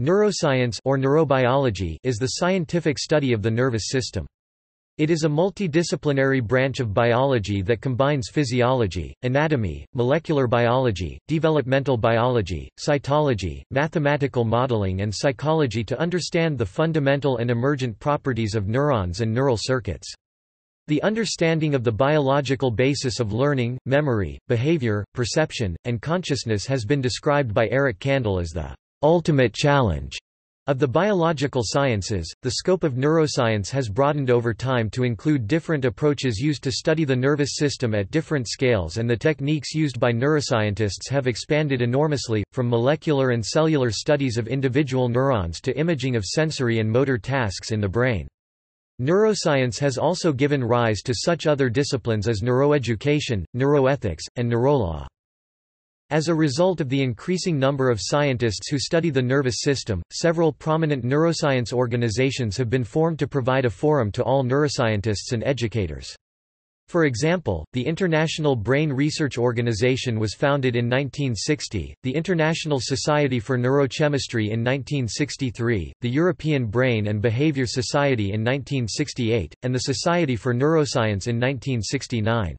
Neuroscience or neurobiology is the scientific study of the nervous system. It is a multidisciplinary branch of biology that combines physiology, anatomy, molecular biology, developmental biology, cytology, mathematical modeling and psychology to understand the fundamental and emergent properties of neurons and neural circuits. The understanding of the biological basis of learning, memory, behavior, perception, and consciousness has been described by Eric Kandel as the ultimate challenge of the biological sciences, the scope of neuroscience has broadened over time to include different approaches used to study the nervous system at different scales and the techniques used by neuroscientists have expanded enormously, from molecular and cellular studies of individual neurons to imaging of sensory and motor tasks in the brain. Neuroscience has also given rise to such other disciplines as neuroeducation, neuroethics, and neurolaw. As a result of the increasing number of scientists who study the nervous system, several prominent neuroscience organizations have been formed to provide a forum to all neuroscientists and educators. For example, the International Brain Research Organization was founded in 1960, the International Society for Neurochemistry in 1963, the European Brain and Behavior Society in 1968, and the Society for Neuroscience in 1969.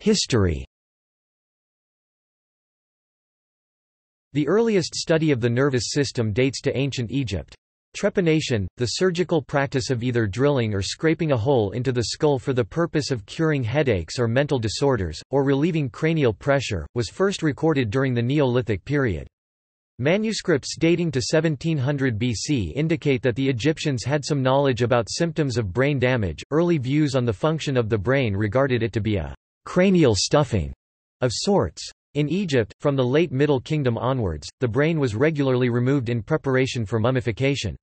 History The earliest study of the nervous system dates to ancient Egypt. Trepanation, the surgical practice of either drilling or scraping a hole into the skull for the purpose of curing headaches or mental disorders, or relieving cranial pressure, was first recorded during the Neolithic period. Manuscripts dating to 1700 BC indicate that the Egyptians had some knowledge about symptoms of brain damage. Early views on the function of the brain regarded it to be a cranial stuffing of sorts. In Egypt, from the late Middle Kingdom onwards, the brain was regularly removed in preparation for mummification.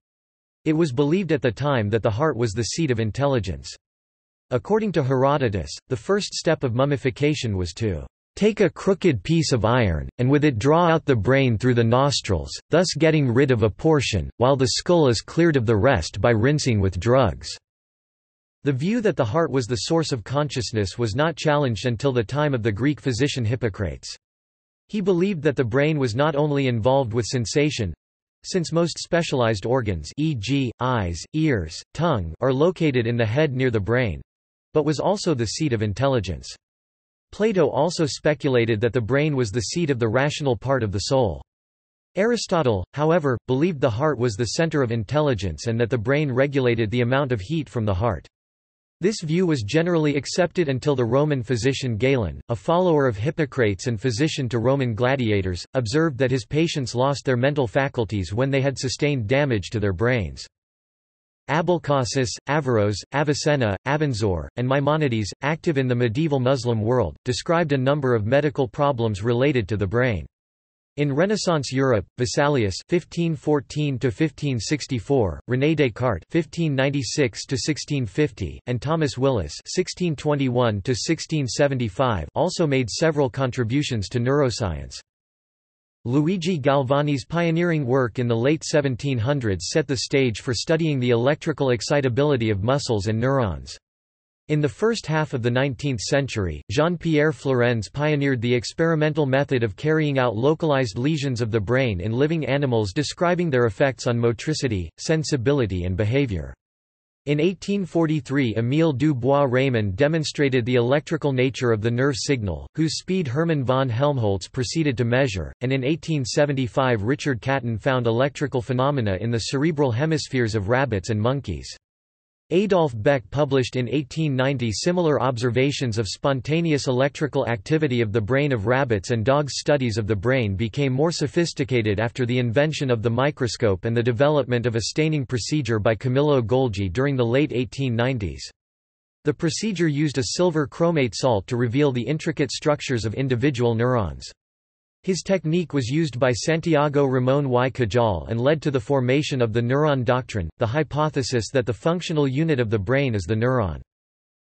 It was believed at the time that the heart was the seat of intelligence. According to Herodotus, the first step of mummification was to Take a crooked piece of iron, and with it draw out the brain through the nostrils, thus getting rid of a portion, while the skull is cleared of the rest by rinsing with drugs." The view that the heart was the source of consciousness was not challenged until the time of the Greek physician Hippocrates. He believed that the brain was not only involved with sensation, since most specialized organs e.g., eyes, ears, tongue are located in the head near the brain, but was also the seat of intelligence. Plato also speculated that the brain was the seat of the rational part of the soul. Aristotle, however, believed the heart was the center of intelligence and that the brain regulated the amount of heat from the heart. This view was generally accepted until the Roman physician Galen, a follower of Hippocrates and physician to Roman gladiators, observed that his patients lost their mental faculties when they had sustained damage to their brains. Abulcasis, Averroes, Avicenna, Avenzoar, and Maimonides, active in the medieval Muslim world, described a number of medical problems related to the brain. In Renaissance Europe, Vesalius (1514–1564), René Descartes (1596–1650), and Thomas Willis (1621–1675) also made several contributions to neuroscience. Luigi Galvani's pioneering work in the late 1700s set the stage for studying the electrical excitability of muscles and neurons. In the first half of the 19th century, Jean-Pierre Flourens pioneered the experimental method of carrying out localized lesions of the brain in living animals describing their effects on motricity, sensibility and behavior. In 1843 Émile du Bois-Reymond demonstrated the electrical nature of the nerve signal, whose speed Hermann von Helmholtz proceeded to measure, and in 1875 Richard Caton found electrical phenomena in the cerebral hemispheres of rabbits and monkeys. Adolf Beck published in 1890 similar observations of spontaneous electrical activity of the brain of rabbits and dogs. Studies of the brain became more sophisticated after the invention of the microscope and the development of a staining procedure by Camillo Golgi during the late 1890s. The procedure used a silver chromate salt to reveal the intricate structures of individual neurons. His technique was used by Santiago Ramón y Cajal and led to the formation of the neuron doctrine, the hypothesis that the functional unit of the brain is the neuron.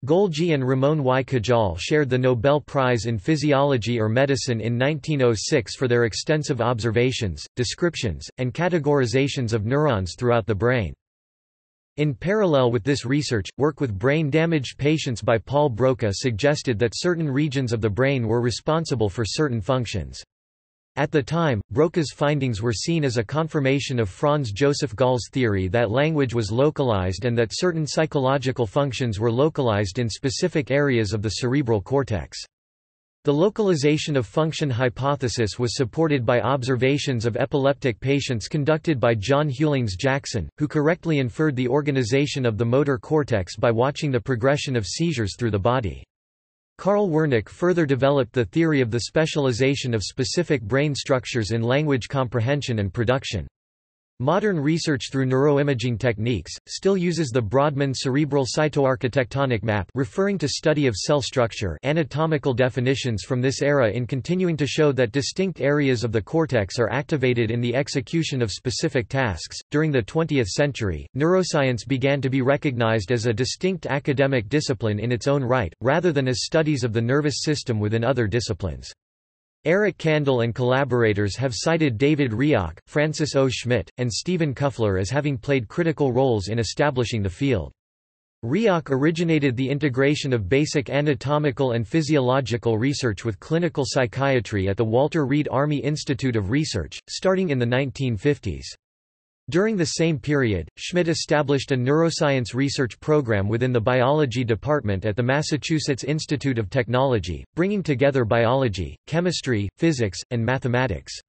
Golgi and Ramón y Cajal shared the Nobel Prize in Physiology or Medicine in 1906 for their extensive observations, descriptions, and categorizations of neurons throughout the brain. In parallel with this research, work with brain-damaged patients by Paul Broca suggested that certain regions of the brain were responsible for certain functions. At the time, Broca's findings were seen as a confirmation of Franz Joseph Gall's theory that language was localized and that certain psychological functions were localized in specific areas of the cerebral cortex. The localization of function hypothesis was supported by observations of epileptic patients conducted by John Hughlings Jackson, who correctly inferred the organization of the motor cortex by watching the progression of seizures through the body. Carl Wernicke further developed the theory of the specialization of specific brain structures in language comprehension and production. Modern research through neuroimaging techniques, still uses the Brodmann cerebral cytoarchitectonic map referring to study of cell structure anatomical definitions from this era in continuing to show that distinct areas of the cortex are activated in the execution of specific tasks. During the 20th century, neuroscience began to be recognized as a distinct academic discipline in its own right, rather than as studies of the nervous system within other disciplines. Eric Kandel and collaborators have cited David Rioch, Francis O. Schmitt, and Stephen Kuffler as having played critical roles in establishing the field. Rioch originated the integration of basic anatomical and physiological research with clinical psychiatry at the Walter Reed Army Institute of Research, starting in the 1950s. During the same period, Schmitt established a neuroscience research program within the biology department at the Massachusetts Institute of Technology, bringing together biology, chemistry, physics, and mathematics.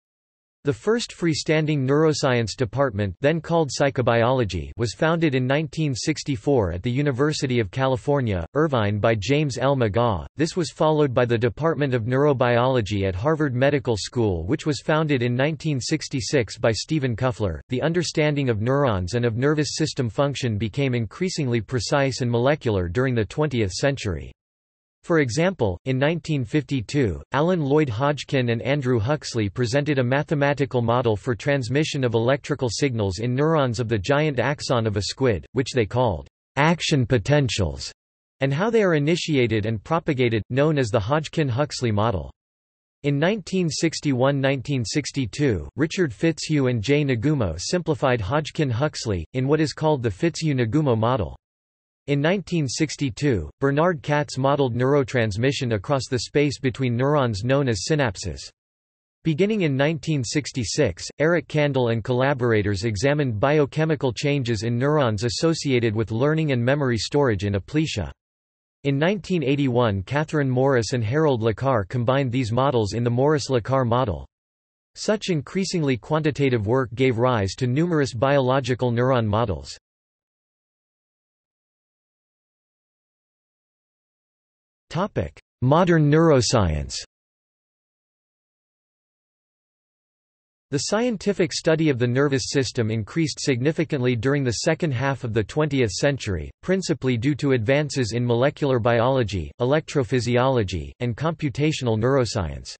The first freestanding neuroscience department then called psychobiology was founded in 1964 at the University of California, Irvine by James L. McGaugh. This was followed by the Department of Neurobiology at Harvard Medical School which was founded in 1966 by Stephen Kuffler. The understanding of neurons and of nervous system function became increasingly precise and molecular during the 20th century. For example, in 1952, Alan Lloyd Hodgkin and Andrew Huxley presented a mathematical model for transmission of electrical signals in neurons of the giant axon of a squid, which they called action potentials, and how they are initiated and propagated, known as the Hodgkin-Huxley model. In 1961–1962, Richard Fitzhugh and J. Nagumo simplified Hodgkin-Huxley, in what is called the Fitzhugh-Nagumo model. In 1962, Bernard Katz modeled neurotransmission across the space between neurons known as synapses. Beginning in 1966, Eric Kandel and collaborators examined biochemical changes in neurons associated with learning and memory storage in aplysia. In 1981 Catherine Morris and Harold LeCar combined these models in the Morris-LeCar model. Such increasingly quantitative work gave rise to numerous biological neuron models. Modern neuroscience The scientific study of the nervous system increased significantly during the second half of the 20th century, principally due to advances in molecular biology, electrophysiology, and computational neuroscience.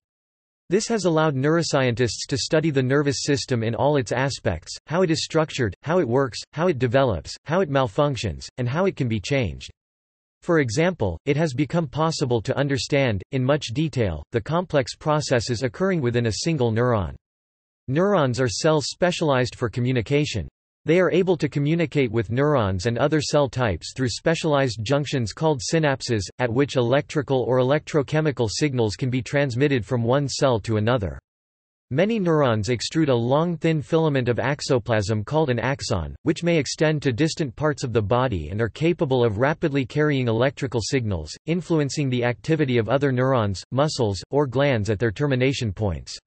This has allowed neuroscientists to study the nervous system in all its aspects, how it is structured, how it works, how it develops, how it malfunctions, and how it can be changed. For example, it has become possible to understand, in much detail, the complex processes occurring within a single neuron. Neurons are cells specialized for communication. They are able to communicate with neurons and other cell types through specialized junctions called synapses, at which electrical or electrochemical signals can be transmitted from one cell to another. Many neurons extrude a long thin filament of axoplasm called an axon, which may extend to distant parts of the body and are capable of rapidly carrying electrical signals, influencing the activity of other neurons, muscles, or glands at their termination points.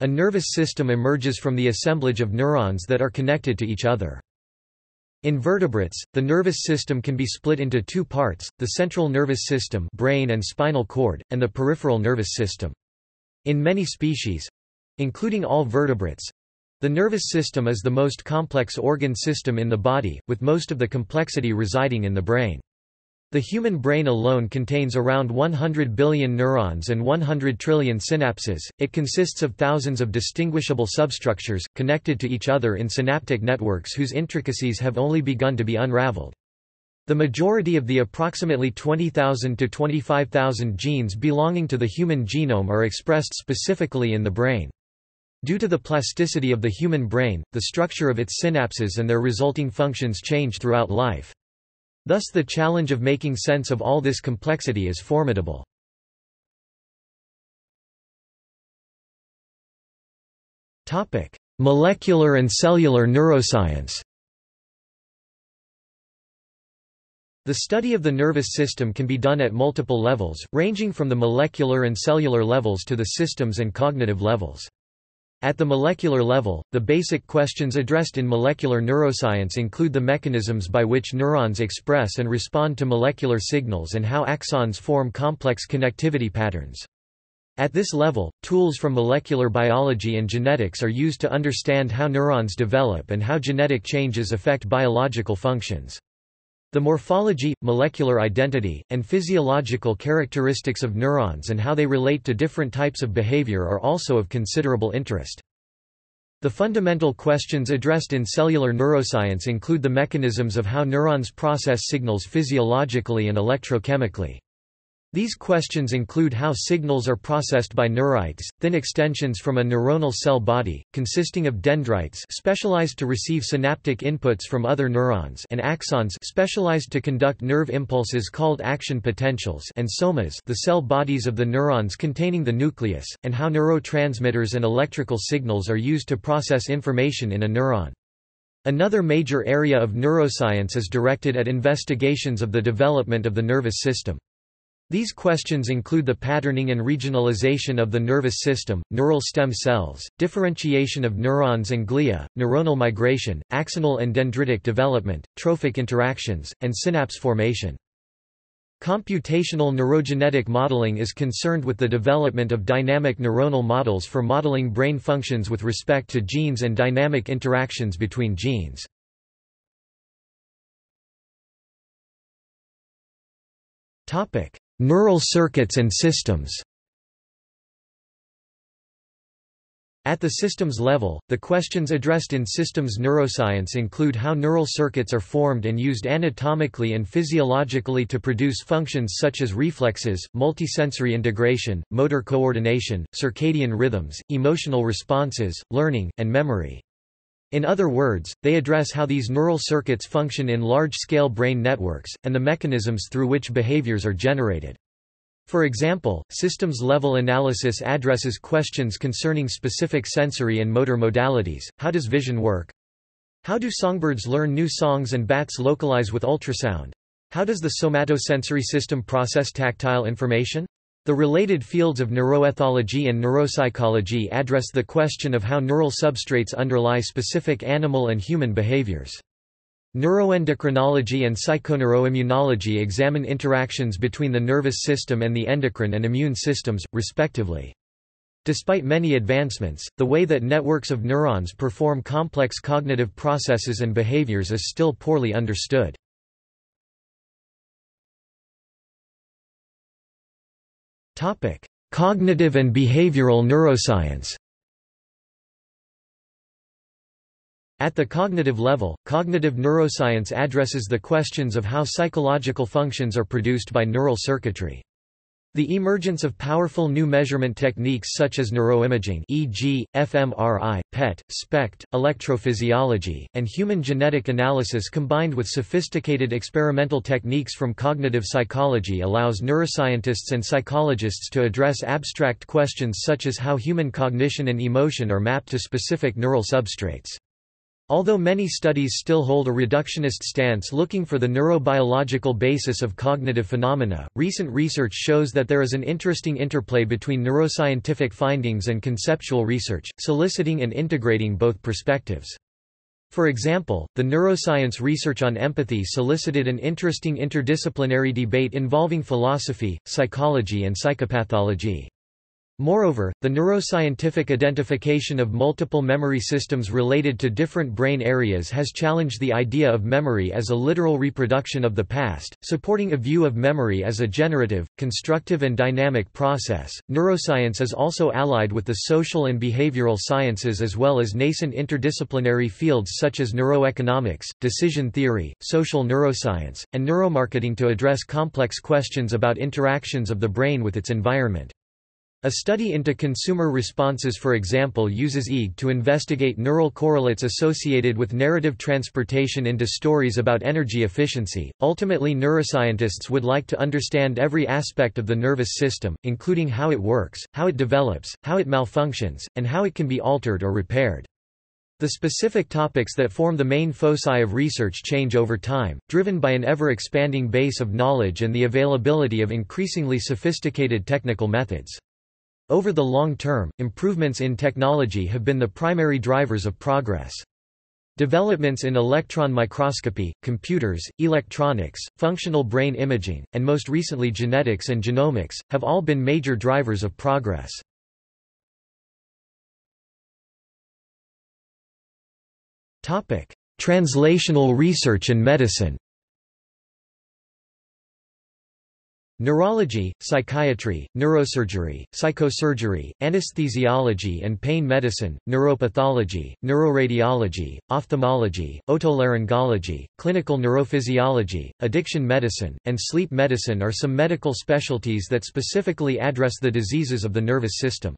A nervous system emerges from the assemblage of neurons that are connected to each other. In vertebrates, the nervous system can be split into two parts, the central nervous system brain and spinal cord, and the peripheral nervous system. In many species, including all vertebrates. The nervous system is the most complex organ system in the body, with most of the complexity residing in the brain. The human brain alone contains around 100 billion neurons and 100 trillion synapses. It consists of thousands of distinguishable substructures, connected to each other in synaptic networks whose intricacies have only begun to be unraveled. The majority of the approximately 20,000 to 25,000 genes belonging to the human genome are expressed specifically in the brain. Due to the plasticity of the human brain, the structure of its synapses and their resulting functions change throughout life. Thus the challenge of making sense of all this complexity is formidable. Molecular and cellular neuroscience The study of the nervous system can be done at multiple levels, ranging from the molecular and cellular levels to the systems and cognitive levels. At the molecular level, the basic questions addressed in molecular neuroscience include the mechanisms by which neurons express and respond to molecular signals and how axons form complex connectivity patterns. At this level, tools from molecular biology and genetics are used to understand how neurons develop and how genetic changes affect biological functions. The morphology, molecular identity, and physiological characteristics of neurons and how they relate to different types of behavior are also of considerable interest. The fundamental questions addressed in cellular neuroscience include the mechanisms of how neurons process signals physiologically and electrochemically. These questions include how signals are processed by neurites, thin extensions from a neuronal cell body, consisting of dendrites specialized to receive synaptic inputs from other neurons and axons specialized to conduct nerve impulses called action potentials and somas the cell bodies of the neurons containing the nucleus, and how neurotransmitters and electrical signals are used to process information in a neuron. Another major area of neuroscience is directed at investigations of the development of the nervous system. These questions include the patterning and regionalization of the nervous system, neural stem cells, differentiation of neurons and glia, neuronal migration, axonal and dendritic development, trophic interactions, and synapse formation. Computational neurogenetic modeling is concerned with the development of dynamic neuronal models for modeling brain functions with respect to genes and dynamic interactions between genes. Topic: Neural circuits and systems At the systems level, the questions addressed in systems neuroscience include how neural circuits are formed and used anatomically and physiologically to produce functions such as reflexes, multisensory integration, motor coordination, circadian rhythms, emotional responses, learning, and memory. In other words, they address how these neural circuits function in large-scale brain networks, and the mechanisms through which behaviors are generated. For example, systems-level analysis addresses questions concerning specific sensory and motor modalities, how does vision work? How do songbirds learn new songs and bats localize with ultrasound? How does the somatosensory system process tactile information? The related fields of neuroethology and neuropsychology address the question of how neural substrates underlie specific animal and human behaviors. Neuroendocrinology and psychoneuroimmunology examine interactions between the nervous system and the endocrine and immune systems, respectively. Despite many advancements, the way that networks of neurons perform complex cognitive processes and behaviors is still poorly understood. Topic: Cognitive and behavioral neuroscience. At the cognitive level, cognitive neuroscience addresses the questions of how psychological functions are produced by neural circuitry. The emergence of powerful new measurement techniques such as neuroimaging e.g., fMRI, PET, SPECT, electrophysiology, and human genetic analysis combined with sophisticated experimental techniques from cognitive psychology allows neuroscientists and psychologists to address abstract questions such as how human cognition and emotion are mapped to specific neural substrates. Although many studies still hold a reductionist stance looking for the neurobiological basis of cognitive phenomena, recent research shows that there is an interesting interplay between neuroscientific findings and conceptual research, soliciting and integrating both perspectives. For example, the neuroscience research on empathy solicited an interesting interdisciplinary debate involving philosophy, psychology and psychopathology. Moreover, the neuroscientific identification of multiple memory systems related to different brain areas has challenged the idea of memory as a literal reproduction of the past, supporting a view of memory as a generative, constructive, and dynamic process. Neuroscience is also allied with the social and behavioral sciences as well as nascent interdisciplinary fields such as neuroeconomics, decision theory, social neuroscience, and neuromarketing to address complex questions about interactions of the brain with its environment. A study into consumer responses for example uses EEG to investigate neural correlates associated with narrative transportation into stories about energy efficiency. Ultimately neuroscientists would like to understand every aspect of the nervous system, including how it works, how it develops, how it malfunctions, and how it can be altered or repaired. The specific topics that form the main foci of research change over time, driven by an ever-expanding base of knowledge and the availability of increasingly sophisticated technical methods. Over the long term, improvements in technology have been the primary drivers of progress. Developments in electron microscopy, computers, electronics, functional brain imaging, and most recently genetics and genomics, have all been major drivers of progress. Translational research and medicine Neurology, psychiatry, neurosurgery, psychosurgery, anesthesiology and pain medicine, neuropathology, neuroradiology, ophthalmology, otolaryngology, clinical neurophysiology, addiction medicine, and sleep medicine are some medical specialties that specifically address the diseases of the nervous system.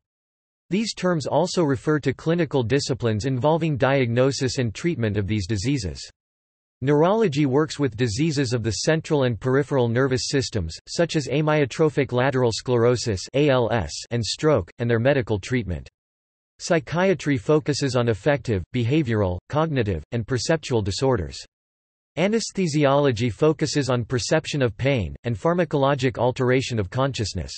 These terms also refer to clinical disciplines involving diagnosis and treatment of these diseases. Neurology works with diseases of the central and peripheral nervous systems, such as amyotrophic lateral sclerosis and stroke, and their medical treatment. Psychiatry focuses on affective, behavioral, cognitive, and perceptual disorders. Anesthesiology focuses on perception of pain, and pharmacologic alteration of consciousness.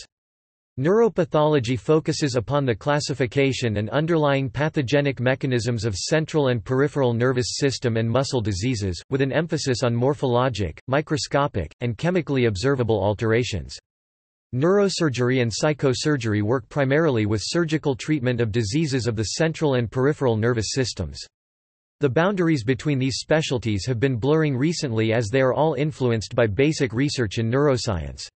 Neuropathology focuses upon the classification and underlying pathogenic mechanisms of central and peripheral nervous system and muscle diseases, with an emphasis on morphologic, microscopic, and chemically observable alterations. Neurosurgery and psychosurgery work primarily with surgical treatment of diseases of the central and peripheral nervous systems. The boundaries between these specialties have been blurring recently as they are all influenced by basic research in neuroscience.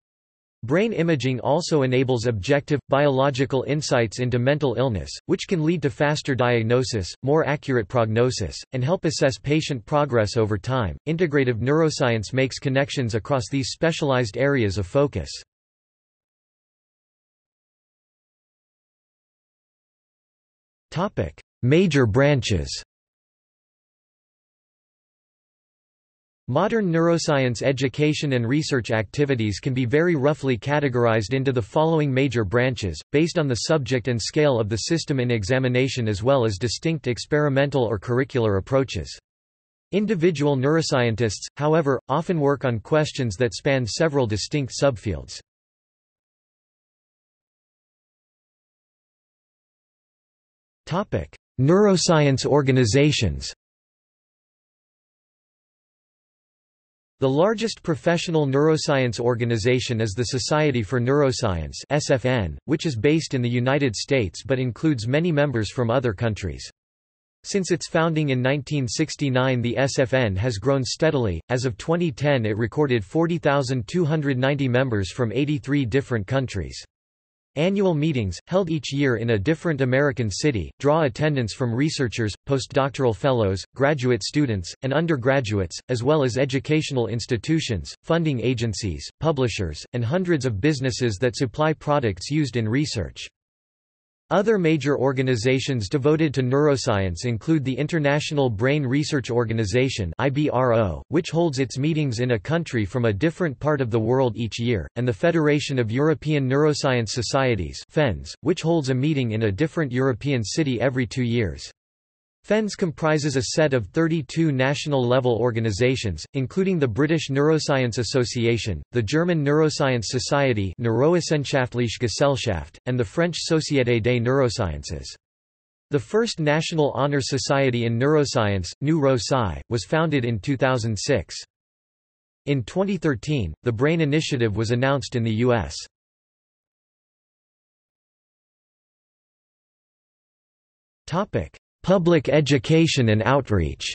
Brain imaging also enables objective, biological insights into mental illness, which can lead to faster diagnosis, more accurate prognosis, and help assess patient progress over time. Integrative neuroscience makes connections across these specialized areas of focus. Major branches Modern neuroscience education and research activities can be very roughly categorized into the following major branches, based on the subject and scale of the system in examination as well as distinct experimental or curricular approaches. Individual neuroscientists, however, often work on questions that span several distinct subfields. Neuroscience organizations The largest professional neuroscience organization is the Society for Neuroscience (SFN), which is based in the United States but includes many members from other countries. Since its founding in 1969 the SFN has grown steadily, as of 2010 it recorded 40,290 members from 83 different countries. Annual meetings, held each year in a different American city, draw attendance from researchers, postdoctoral fellows, graduate students, and undergraduates, as well as educational institutions, funding agencies, publishers, and hundreds of businesses that supply products used in research. Other major organizations devoted to neuroscience include the International Brain Research Organization which holds its meetings in a country from a different part of the world each year, and the Federation of European Neuroscience Societies which holds a meeting in a different European city every two years. FENS comprises a set of 32 national-level organizations, including the British Neuroscience Association, the German Neuroscience Society Neurowissenschaftliche Gesellschaft, and the French Société des Neurosciences. The first National Honor Society in Neuroscience, NU was founded in 2006. In 2013, the BRAIN Initiative was announced in the U.S. Public education and outreach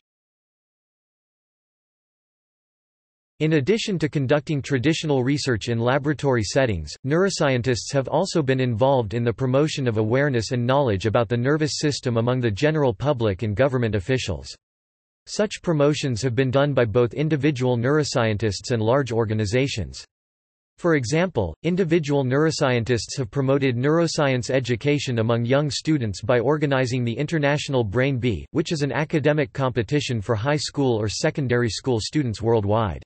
In addition to conducting traditional research in laboratory settings, neuroscientists have also been involved in the promotion of awareness and knowledge about the nervous system among the general public and government officials. Such promotions have been done by both individual neuroscientists and large organizations. For example, individual neuroscientists have promoted neuroscience education among young students by organizing the International Brain Bee, which is an academic competition for high school or secondary school students worldwide.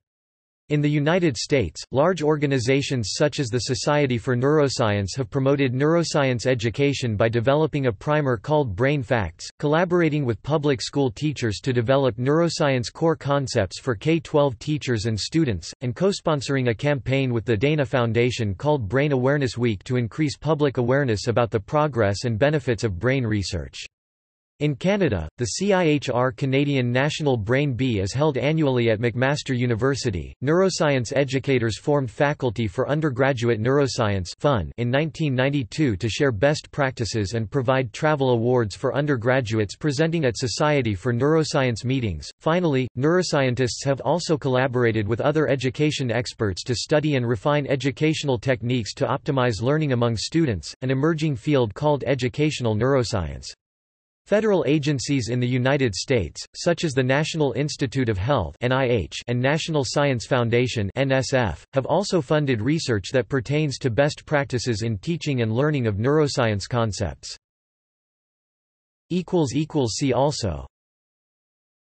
In the United States, large organizations such as the Society for Neuroscience have promoted neuroscience education by developing a primer called Brain Facts, collaborating with public school teachers to develop neuroscience core concepts for K-12 teachers and students, and co-sponsoring a campaign with the Dana Foundation called Brain Awareness Week to increase public awareness about the progress and benefits of brain research. In Canada, the CIHR Canadian National Brain Bee is held annually at McMaster University. Neuroscience educators formed Faculty for Undergraduate Neuroscience (FUN) in 1992 to share best practices and provide travel awards for undergraduates presenting at Society for Neuroscience meetings. Finally, neuroscientists have also collaborated with other education experts to study and refine educational techniques to optimize learning among students, an emerging field called educational neuroscience. Federal agencies in the United States, such as the National Institute of Health (NIH) and National Science Foundation (NSF), have also funded research that pertains to best practices in teaching and learning of neuroscience concepts. See also